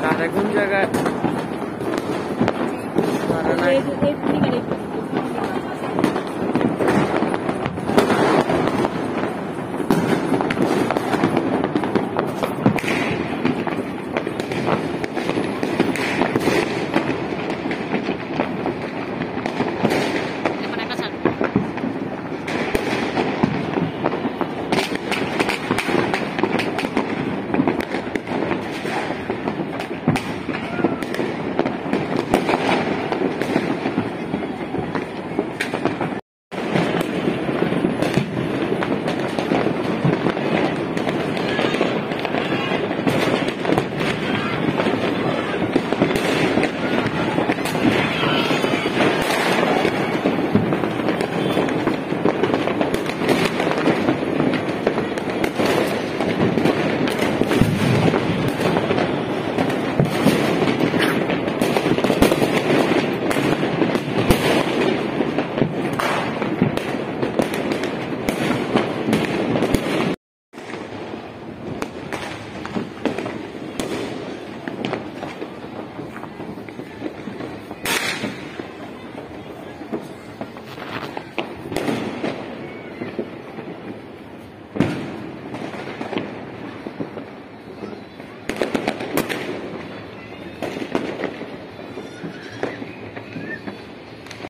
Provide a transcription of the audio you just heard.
सारे घूम जाएगा